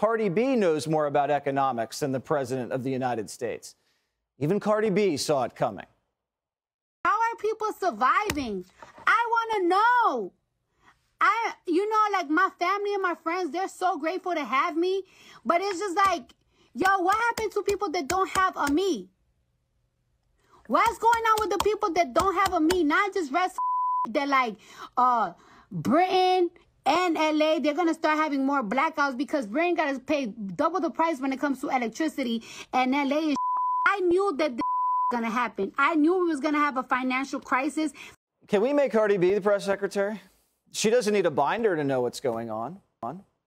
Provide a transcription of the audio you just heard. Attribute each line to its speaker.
Speaker 1: Cardi B knows more about economics than the President of the United States. Even Cardi B saw it coming.
Speaker 2: How are people surviving? I want to know. I, you know, like my family and my friends, they're so grateful to have me. But it's just like, yo, what happened to people that don't have a me? What's going on with the people that don't have a me? Not just rest that like, uh, Britain and LA, they're gonna start having more blackouts because Britain gotta pay double the price when it comes to electricity, and LA is. I knew that this was gonna happen. I knew we was gonna have a financial crisis.
Speaker 1: Can we make Cardi B the press secretary? She doesn't need a binder to know what's going on. on.